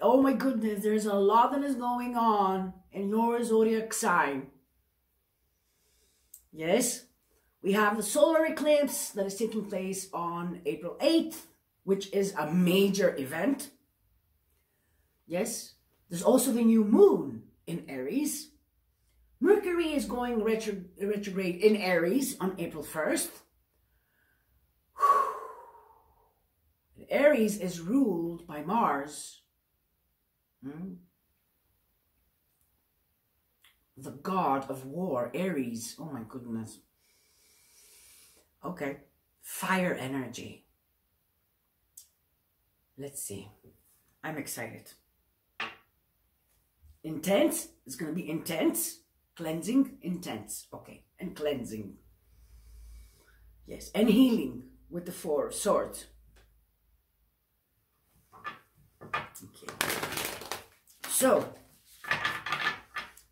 Oh my goodness, there's a lot that is going on in your zodiac sign. Yes, we have the solar eclipse that is taking place on April 8th, which is a major event. Yes, there's also the new moon in Aries. Mercury is going retro retrograde in Aries on April 1st. Aries is ruled by Mars. Hmm? The god of war, Aries. Oh my goodness. Okay. Fire energy. Let's see. I'm excited. Intense. It's going to be intense. Cleansing. Intense. Okay. And cleansing. Yes. And healing with the four swords. Okay. So,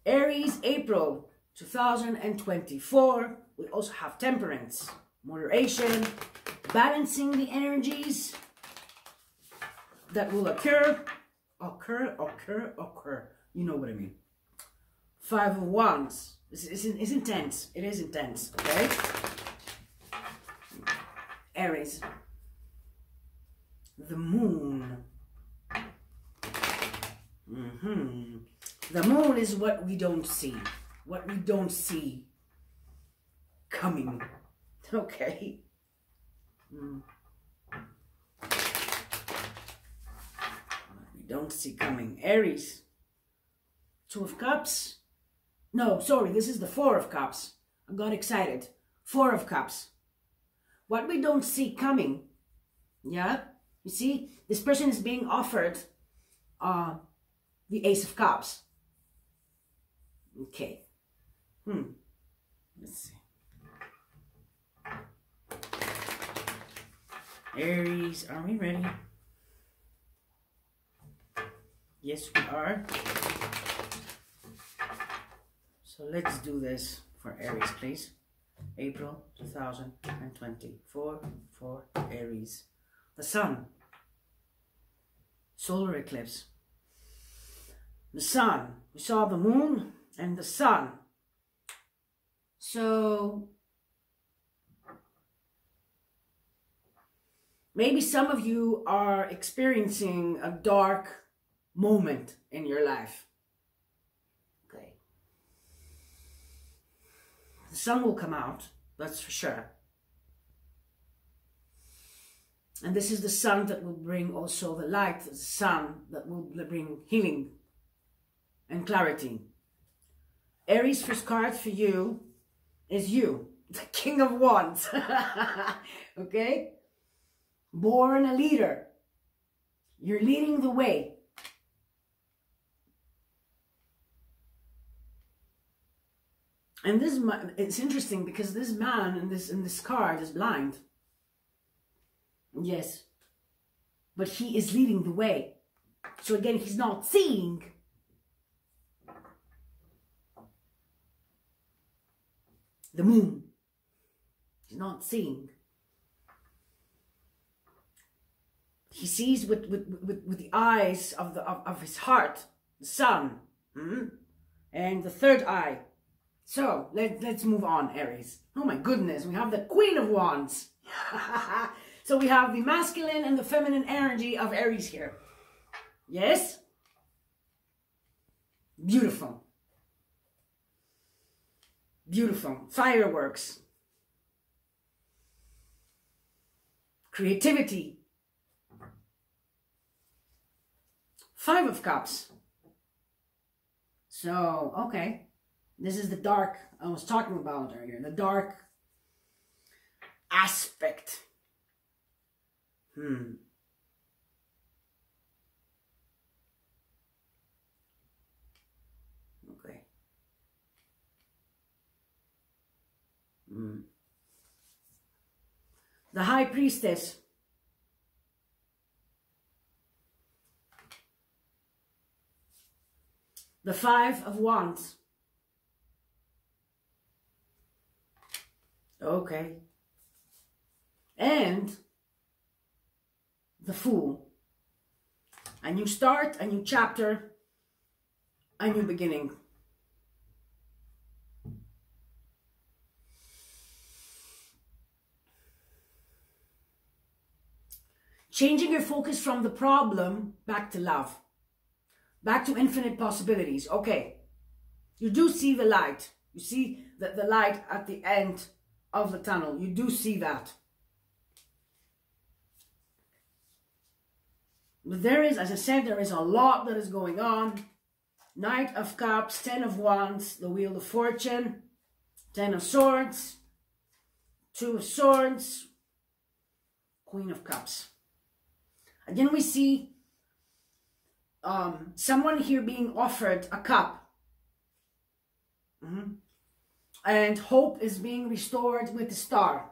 Aries, April 2024. We also have temperance, moderation, balancing the energies that will occur, occur, occur, occur. You know what I mean. Five of Wands. It's, it's, it's intense. It is intense, okay? Aries. The moon. Mm -hmm. The moon is what we don't see. What we don't see coming. Okay. Mm. We don't see coming. Aries. Two of Cups. No, sorry, this is the Four of Cups. I got excited. Four of Cups. What we don't see coming. Yeah? You see, this person is being offered uh, the Ace of Cups. Okay. Hmm. Let's see. Aries, are we ready? Yes, we are. So let's do this for Aries, please. April 2024 for Aries. The Sun. Solar eclipse. The Sun. We saw the Moon and the Sun. So maybe some of you are experiencing a dark moment in your life. Okay. The sun will come out, that's for sure. And this is the sun that will bring also the light, the sun that will bring healing and clarity. Aries first card for you is you, the King of Wands. okay? Born a leader. You're leading the way. And this it's interesting because this man in this in this card is blind. Yes. But he is leading the way. So again, he's not seeing. The moon. He's not seeing. He sees with, with, with, with the eyes of, the, of, of his heart, the sun. Hmm? And the third eye, so let, let's move on, Aries. Oh my goodness, we have the Queen of Wands. so we have the masculine and the feminine energy of Aries here. Yes? Beautiful. Beautiful. Fireworks. Creativity. Five of Cups. So, okay. This is the dark I was talking about earlier. The dark aspect. Hmm. Okay. Hmm. The High Priestess. The Five of Wands. Okay. And the Fool. A new start, a new chapter, a new beginning. Changing your focus from the problem back to love, back to infinite possibilities. Okay, you do see the light. You see the, the light at the end of the tunnel. You do see that. But there is, as I said, there is a lot that is going on. Knight of Cups, Ten of Wands, the Wheel of Fortune, Ten of Swords, Two of Swords, Queen of Cups. Again, we see um, someone here being offered a cup. Mm -hmm. And hope is being restored with the star.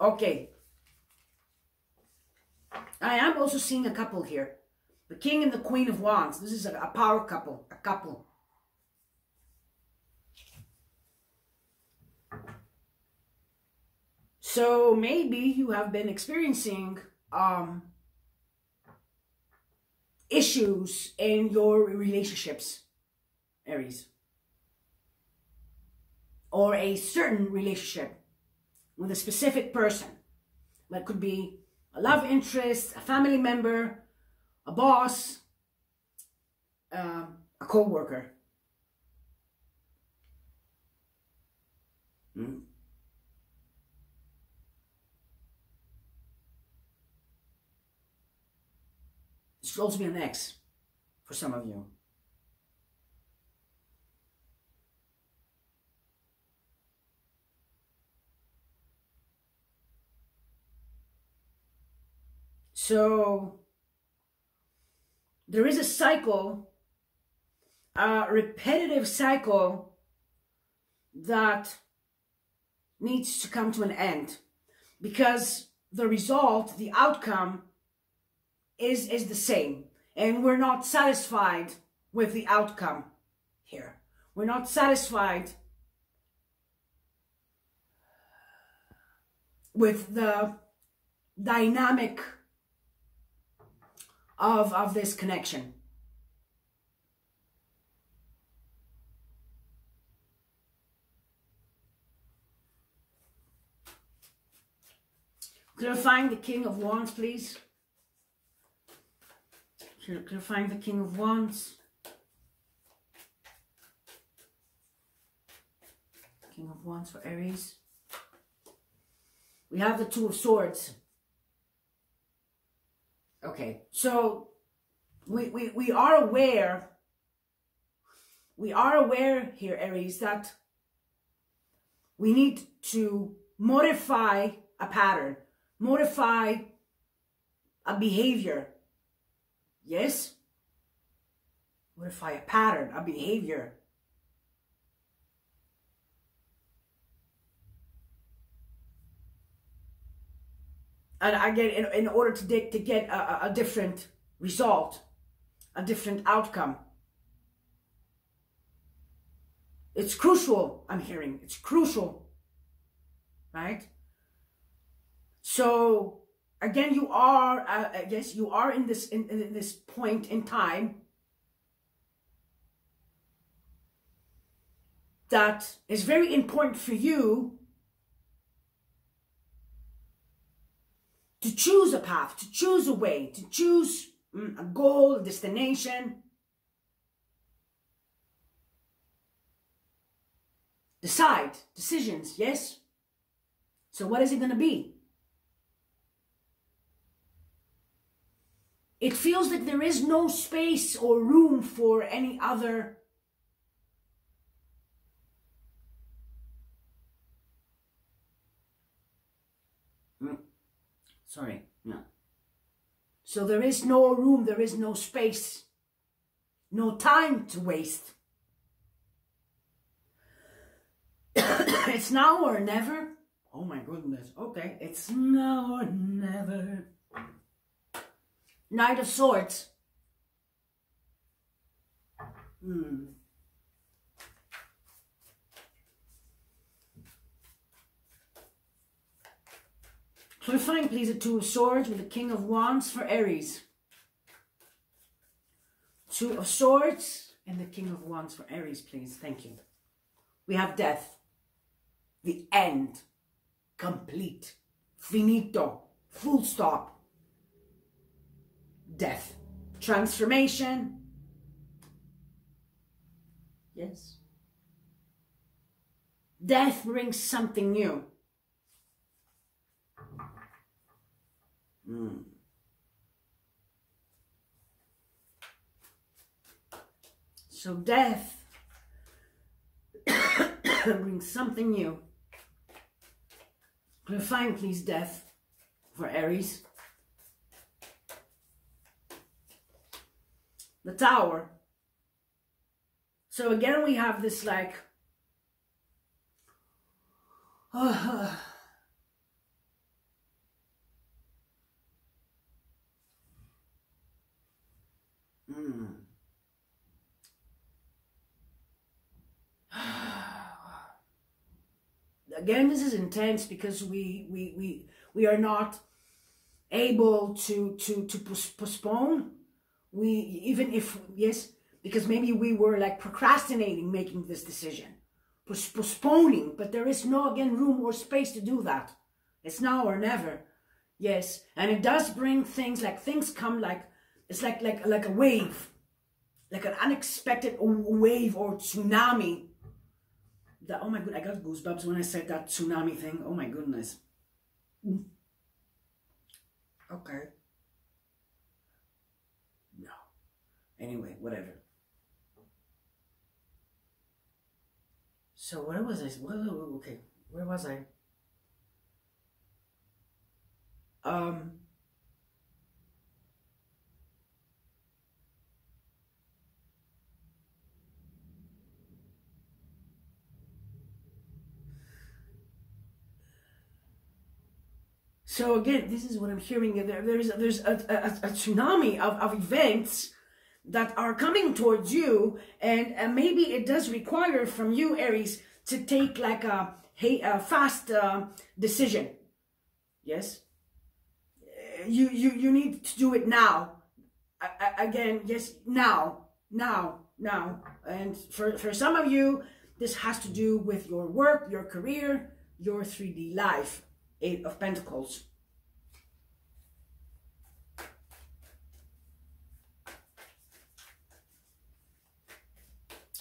Okay. I am also seeing a couple here. The King and the Queen of Wands. This is a, a power couple. A couple. So maybe you have been experiencing um, issues in your relationships, Aries. Or a certain relationship with a specific person. That could be a love interest, a family member, a boss, uh, a co-worker. Hmm? This could also be an X for some of you. So there is a cycle, a repetitive cycle that needs to come to an end because the result, the outcome is, is the same. And we're not satisfied with the outcome here. We're not satisfied with the dynamic of, of this connection. Clarifying the King of Wands, please. Clarifying the King of Wands. King of Wands for Aries. We have the Two of Swords. Okay, so we, we, we are aware, we are aware here, Aries, that we need to modify a pattern, modify a behavior Yes? Modify a pattern, a behavior. And I get in, in order to, to get a, a different result, a different outcome. It's crucial, I'm hearing. It's crucial. Right? So again, you are, uh, yes, you are in this, in, in this point in time that is very important for you to choose a path, to choose a way, to choose mm, a goal, a destination. Decide, decisions, yes? So what is it going to be? It feels like there is no space or room for any other hmm. Sorry, no. So there is no room, there is no space, no time to waste. it's now or never. Oh my goodness. Okay, it's now or never. Knight of Swords. Hmm. Clarifying, please, the Two of Swords with the King of Wands for Aries. Two of Swords and the King of Wands for Aries, please. Thank you. We have death. The end. Complete. Finito. Full stop. Death. Transformation. Yes. Death brings something new. Mm. So death brings something new. Clarifying, please, death for Aries. The tower. So again, we have this like, uh, mm. again this is intense because we we we we are not able to to to postpone we even if yes because maybe we were like procrastinating making this decision postponing but there is no again room or space to do that it's now or never yes and it does bring things like things come like it's like like like a wave like an unexpected wave or tsunami that oh my god, I got goosebumps when I said that tsunami thing. Oh my goodness. Mm. Okay. No. Anyway, whatever. So where was I? Okay, where was I? Um. So again, this is what I'm hearing. There, there's there's a, a, a tsunami of, of events that are coming towards you, and uh, maybe it does require from you, Aries, to take like a, a fast uh, decision. Yes, you you you need to do it now. I, again, yes, now, now, now. And for for some of you, this has to do with your work, your career, your 3D life. Eight of Pentacles.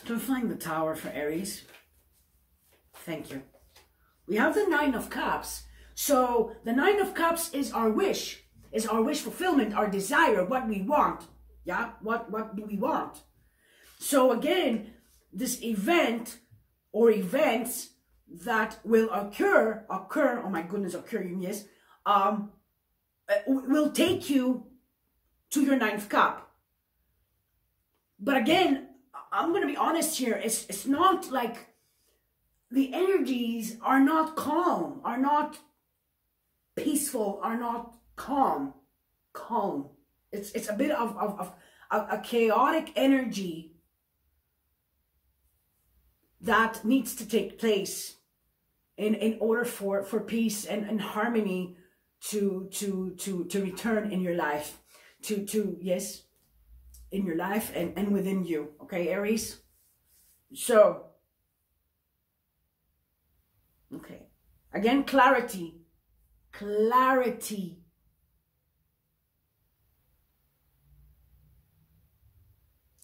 Clarifying the tower for Aries. Thank you. We have the Nine of Cups. So the Nine of Cups is our wish, is our wish fulfillment, our desire, what we want. Yeah, what, what do we want? So again, this event or events that will occur, occur, oh my goodness, occur, yes, um, uh, will take you to your ninth cup. But again, I'm to be honest here. It's, it's not like the energies are not calm, are not peaceful, are not calm. Calm. It's, it's a bit of, of, of, of a chaotic energy that needs to take place in, in order for, for peace and, and harmony to, to, to, to return in your life. To, to, yes, in your life and, and within you. Okay, Aries? So, okay. Again, clarity. Clarity.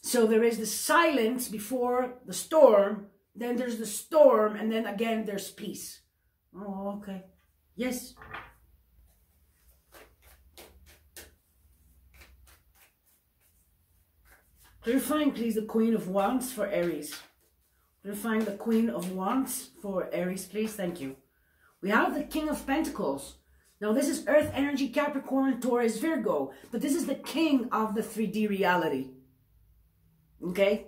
So there is the silence before the storm, then there's the storm, and then again there's peace. Oh, okay. Yes. Clarifying, please, the Queen of Wands for Aries. Clarifying the Queen of Wands for Aries, please. Thank you. We have the King of Pentacles. Now, this is Earth energy, Capricorn, Taurus, Virgo. But this is the king of the 3D reality. Okay?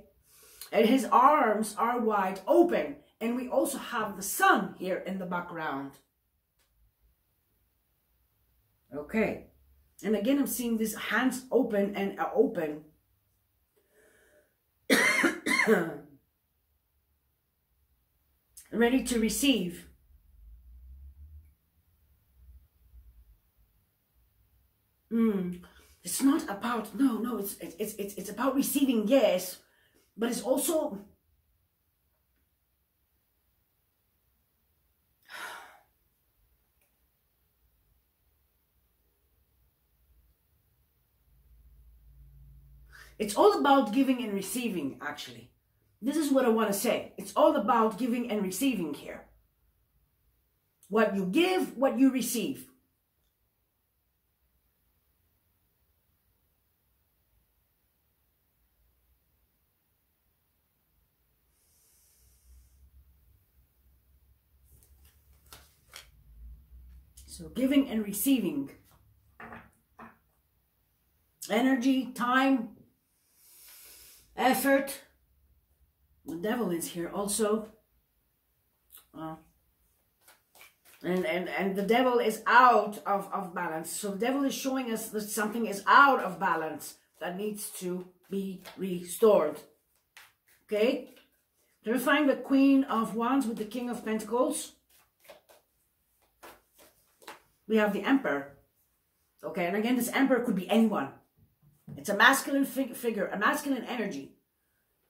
And his arms are wide open. And we also have the sun here in the background. Okay. And again, I'm seeing these hands open and open ready to receive. mm, it's not about no no it's it's it's it's about receiving yes but it's also It's all about giving and receiving, actually. This is what I want to say. It's all about giving and receiving here. What you give, what you receive. So giving and receiving. Energy, time, effort. The devil is here also. Uh, and, and, and the devil is out of, of balance. So the devil is showing us that something is out of balance that needs to be restored. Okay? Clarifying the Queen of Wands with the King of Pentacles. We have the Emperor. Okay, and again, this Emperor could be anyone. It's a masculine fig figure, a masculine energy.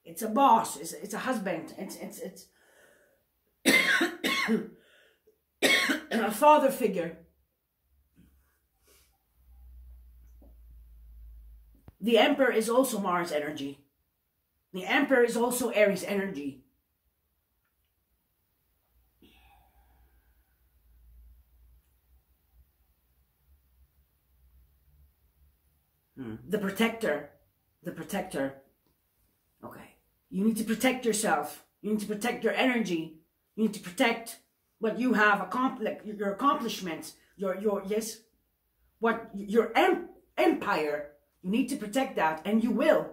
It's a boss. It's, it's a husband. It's it's it's a father figure. The Emperor is also Mars energy. The Emperor is also Aries energy. Hmm. The protector. The protector. You need to protect yourself. You need to protect your energy. You need to protect what you have accomplished, your accomplishments, your, your, yes, what, your em empire. You need to protect that and you will.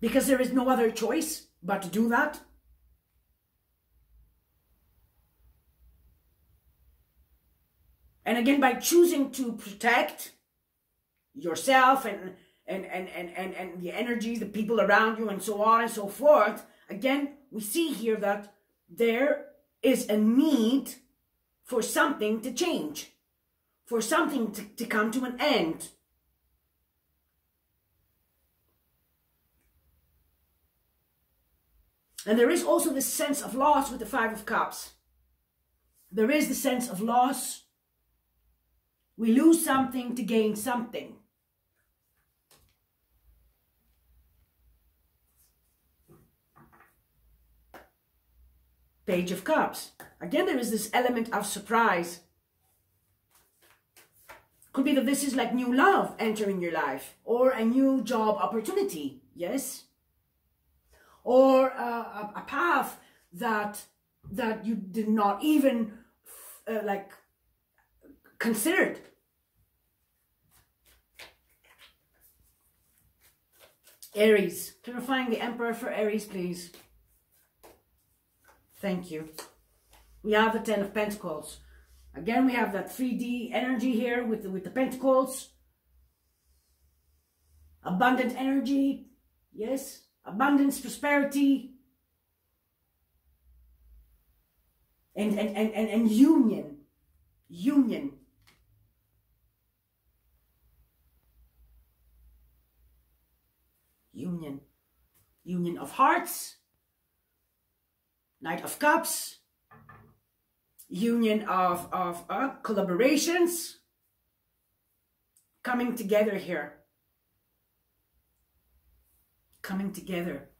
Because there is no other choice but to do that. And again, by choosing to protect yourself and, and, and, and, and, and the energy, the people around you, and so on and so forth, again, we see here that there is a need for something to change, for something to, to come to an end. And there is also this sense of loss with the Five of Cups. There is the sense of loss we lose something to gain something. Page of Cups. Again, there is this element of surprise. Could be that this is like new love entering your life or a new job opportunity. Yes? Or a, a path that that you did not even uh, like considered. Aries. Clarifying the Emperor for Aries, please. Thank you. We have the Ten of Pentacles. Again, we have that 3D energy here with the, with the Pentacles. Abundant energy. Yes. Abundance, prosperity. And, and, and, and, and union union. Union. Union of hearts. Knight of Cups. Union of, of uh, collaborations. Coming together here. Coming together.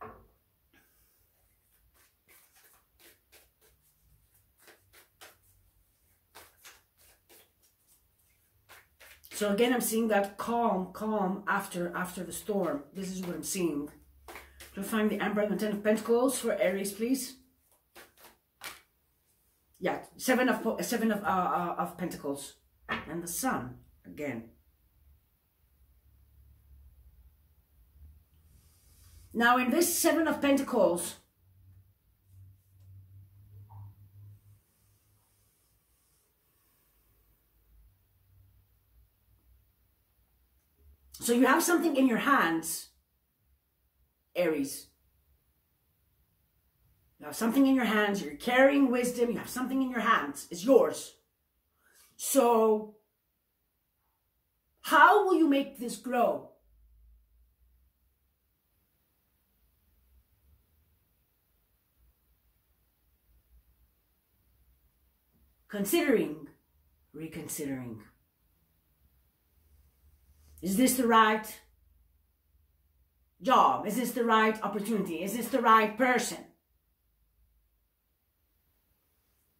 So again, I'm seeing that calm, calm after after the storm. This is what I'm seeing. To find the Emperor and Ten of Pentacles for Aries, please. Yeah, seven of seven of uh, uh, of Pentacles, and the Sun again. Now in this Seven of Pentacles, So you have something in your hands, Aries. You have something in your hands, you're carrying wisdom, you have something in your hands, it's yours. So, how will you make this grow? Considering, reconsidering. Is this the right job? Is this the right opportunity? Is this the right person?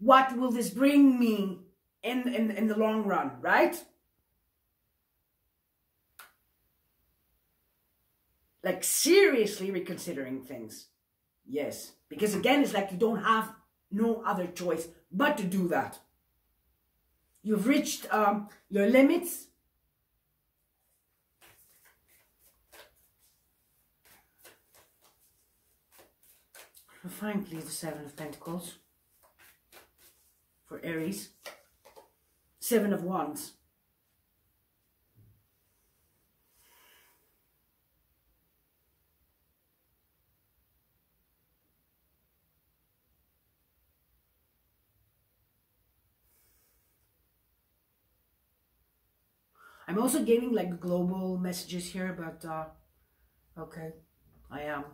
What will this bring me in, in, in the long run, right? Like seriously reconsidering things. Yes. Because again, it's like you don't have no other choice but to do that. You've reached um, your limits please the Seven of Pentacles for Aries. Seven of Wands. I'm also getting like global messages here, but uh, okay, I am.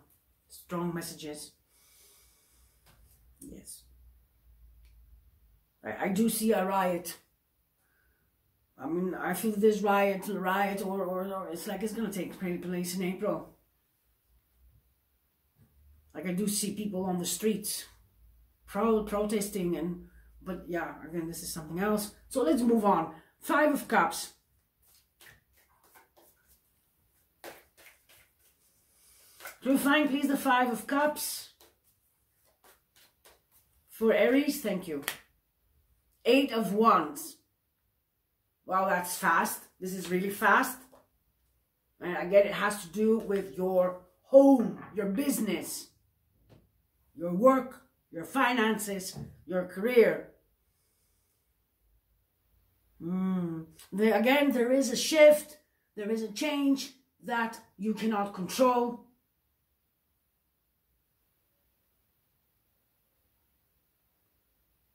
Strong messages. Yes. I, I do see a riot. I mean, I feel this riot, riot, or, or, or it's like it's going to take place in April. Like I do see people on the streets pro protesting and, but yeah, again, this is something else. So let's move on. Five of Cups. Can find please the Five of Cups? For Aries, thank you. Eight of Wands. Wow, that's fast. This is really fast. And again, it has to do with your home, your business, your work, your finances, your career. Mm. The, again, there is a shift, there is a change that you cannot control.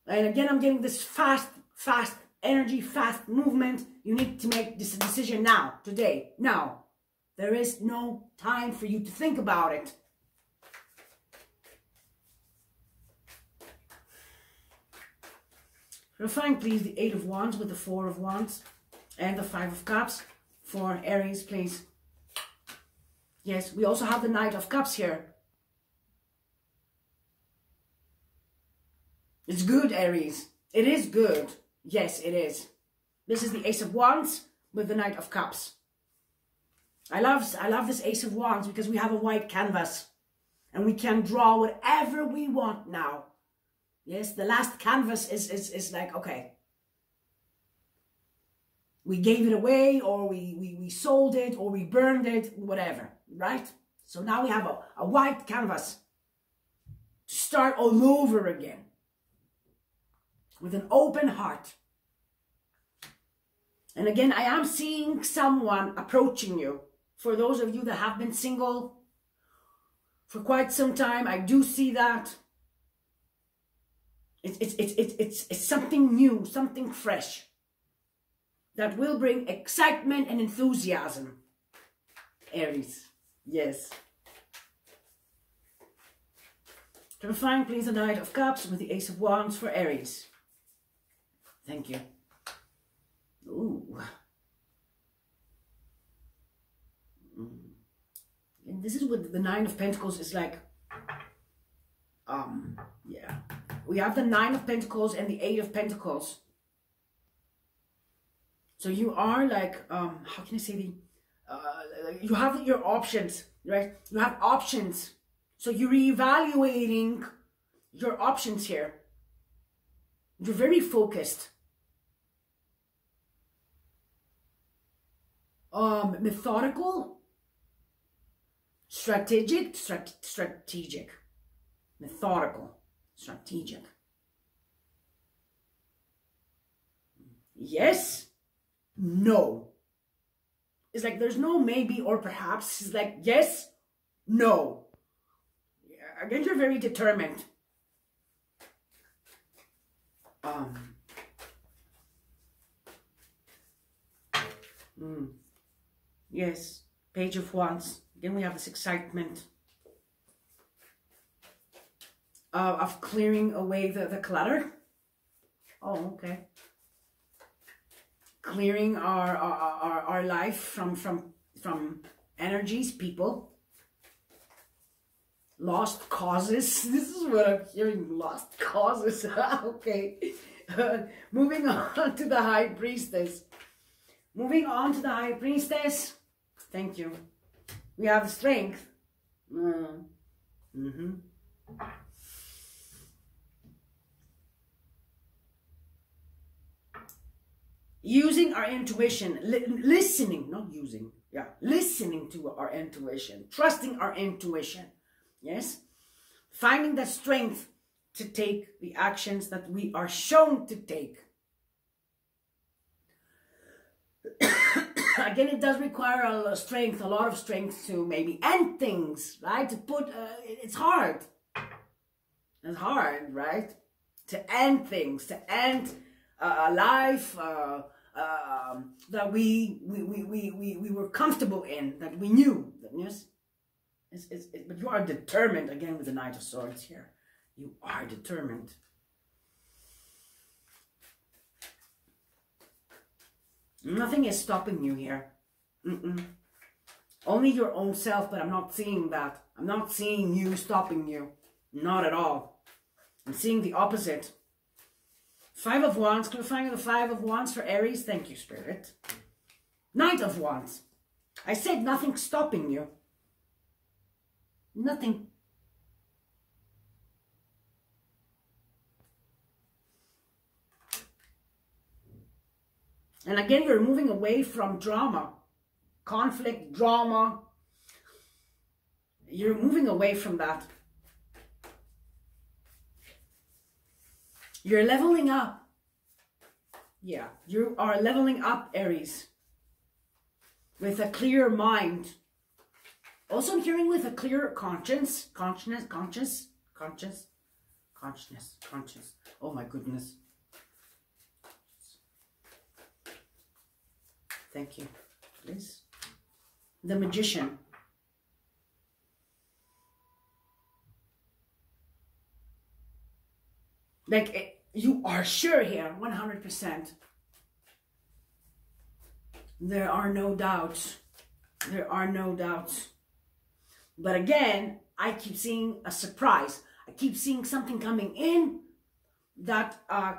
And again, I'm getting this fast, fast energy, fast movement. You need to make this decision now, today, now. There is no time for you to think about it. Refine, please, the Eight of Wands with the Four of Wands and the Five of Cups for Aries, please. Yes, we also have the Knight of Cups here. It's good, Aries. It is good. Yes, it is. This is the Ace of Wands with the Knight of Cups. I love, I love this Ace of Wands because we have a white canvas and we can draw whatever we want now. Yes, the last canvas is, is, is like, okay, we gave it away or we, we, we sold it or we burned it, whatever, right? So now we have a, a white canvas to start all over again with an open heart. And again, I am seeing someone approaching you. For those of you that have been single for quite some time, I do see that. It's, it's, it's, it's, it's, it's something new, something fresh that will bring excitement and enthusiasm. Aries, yes. Refine, please, the Knight of Cups with the Ace of Wands for Aries. Thank you. Ooh. Mm. And this is what the Nine of Pentacles is like. Um, yeah. We have the Nine of Pentacles and the Eight of Pentacles. So you are like, um, how can I say the, uh, you have your options, right? You have options. So you're reevaluating your options here. You're very focused. Um, methodical, strategic, strat strategic, methodical, strategic. Yes, no. It's like there's no maybe or perhaps. It's like yes, no. Again, you're very determined. um, mm, yes, page of wands. Then we have this excitement uh, of clearing away the, the clutter. Oh, okay. Clearing our, our, our, our life from, from, from energies, people. Lost causes. This is what I'm hearing. Lost causes. okay. Uh, moving on to the High Priestess. Moving on to the High Priestess. Thank you. We have strength. Uh, mm -hmm. using our intuition, li listening, not using, yeah, listening to our intuition, trusting our intuition, yes, finding the strength to take the actions that we are shown to take. Again, it does require a lot of strength, a lot of strength to maybe end things, right? To put, uh, it's hard. It's hard, right? To end things, to end uh, a life, uh, um, that we we, we, we, we we were comfortable in, that we knew. Yes, it's, it's, it, but you are determined, again with the Knight of Swords here. You are determined. Nothing is stopping you here. Mm -mm. Only your own self, but I'm not seeing that. I'm not seeing you stopping you. Not at all. I'm seeing the opposite. Five of Wands, Can we clarifying the Five of Wands for Aries. Thank you, Spirit. Knight of Wands. I said nothing stopping you. Nothing. And again, you're moving away from drama, conflict, drama. You're moving away from that. You're leveling up. Yeah, you are leveling up, Aries. With a clear mind. Also, I'm hearing with a clear conscience. Consciousness, conscious, conscious, consciousness, conscious. Oh my goodness. Thank you. Please. The magician. Like, you are sure here, 100%. There are no doubts. There are no doubts. But again, I keep seeing a surprise. I keep seeing something coming in that uh,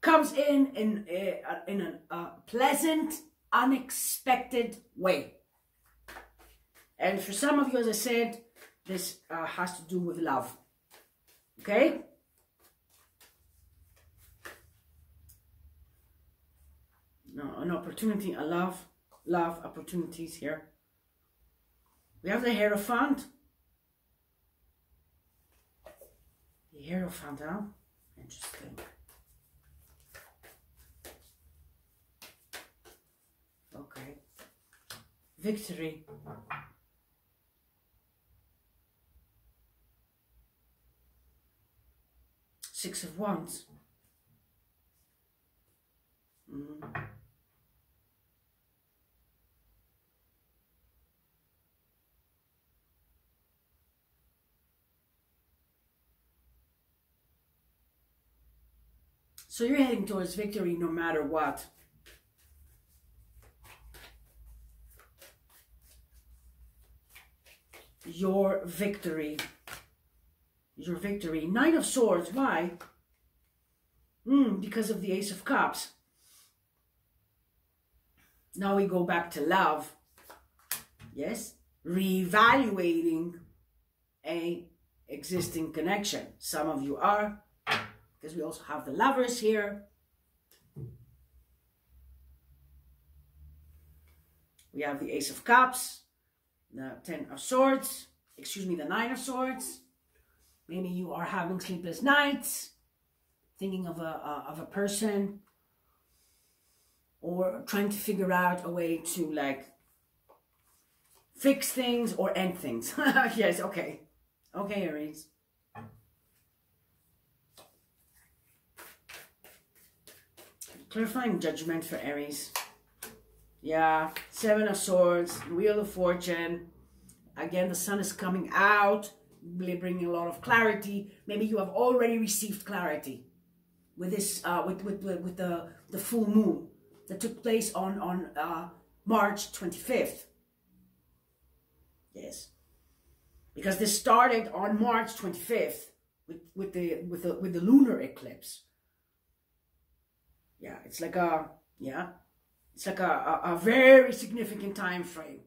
comes in in, uh, in a uh, pleasant, unexpected way. And for some of you, as I said, this uh, has to do with love. Okay? no, an opportunity, a love, love opportunities here. We have the Hierophant. The Hierophant, huh? Interesting. Okay. Victory. Six of Wands. Mm. So you're heading towards victory no matter what. Your victory. Your victory. Nine of Swords. Why? Mm, because of the Ace of Cups. Now we go back to love. Yes? Reevaluating a existing connection. Some of you are, because we also have the lovers here. We have the Ace of Cups, the Ten of Swords, excuse me, the Nine of Swords. Maybe you are having sleepless nights, thinking of a, uh, of a person, or trying to figure out a way to like fix things or end things. yes, okay. Okay, Aries. clarifying judgment for Aries. Yeah, Seven of Swords, Wheel of Fortune. Again, the sun is coming out, bringing a lot of clarity. Maybe you have already received clarity with this, uh, with, with, with the, the full moon that took place on, on uh, March 25th. Yes. Because this started on March 25th with, with, the, with, the, with the lunar eclipse. Yeah, it's like a, yeah, it's like a, a, a very significant time frame.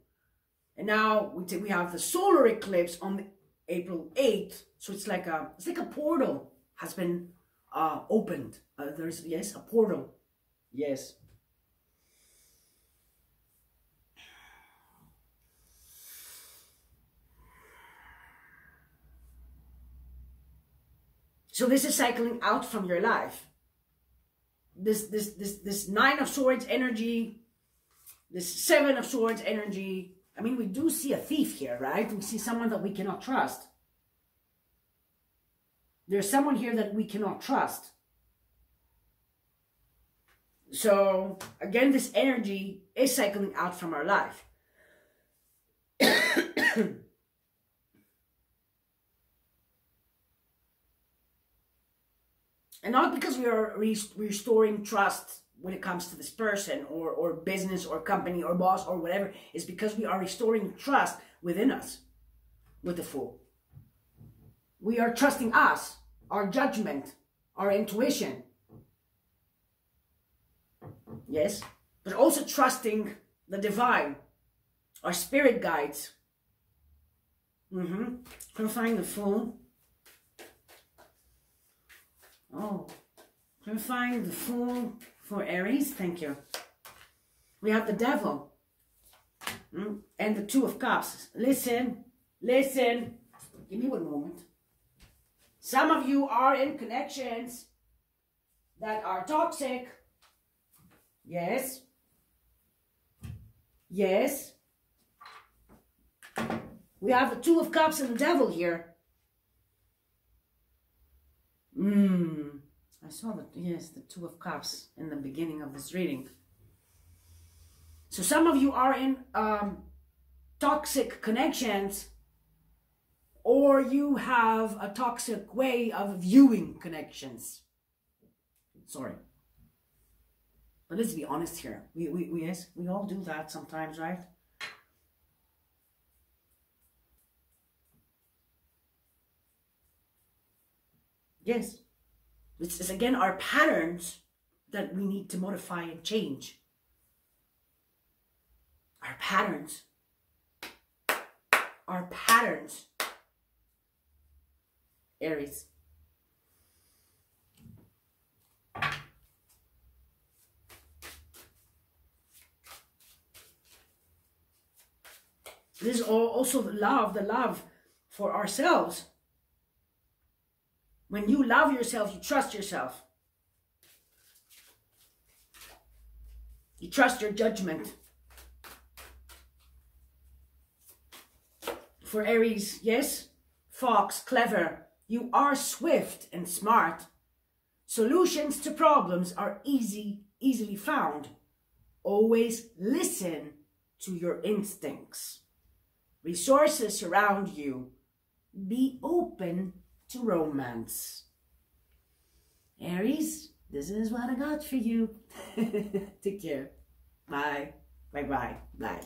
And now we, we have the solar eclipse on April 8th. So it's like a, it's like a portal has been uh, opened. Uh, there's, yes, a portal. Yes. So this is cycling out from your life. This, this, this, this nine of swords energy, this seven of swords energy. I mean, we do see a thief here, right? We see someone that we cannot trust. There's someone here that we cannot trust. So, again, this energy is cycling out from our life. and not because we are restoring trust when it comes to this person or, or business or company or boss or whatever, is because we are restoring trust within us with the Fool. We are trusting us, our judgment, our intuition. Yes, but also trusting the divine, our spirit guides. Mm-hmm. Can find the Fool. Oh, clarifying the Fool for Aries. Thank you. We have the Devil mm, and the Two of Cups. Listen, listen. Give me one moment. Some of you are in connections that are toxic. Yes. Yes. We have the Two of Cups and the Devil here. Mm. I saw that, yes, the Two of Cups in the beginning of this reading. So some of you are in um, toxic connections or you have a toxic way of viewing connections. Sorry. But let's be honest here. We, we, we, yes, we all do that sometimes, right? Yes. It's, again our patterns that we need to modify and change. Our patterns. Our patterns. Aries. This is also the love, the love for ourselves. When you love yourself, you trust yourself. You trust your judgment. For Aries, yes, Fox, clever. You are swift and smart. Solutions to problems are easy, easily found. Always listen to your instincts. Resources surround you. Be open to romance. Aries, this is what I got for you. Take care. Bye. Bye bye. Bye.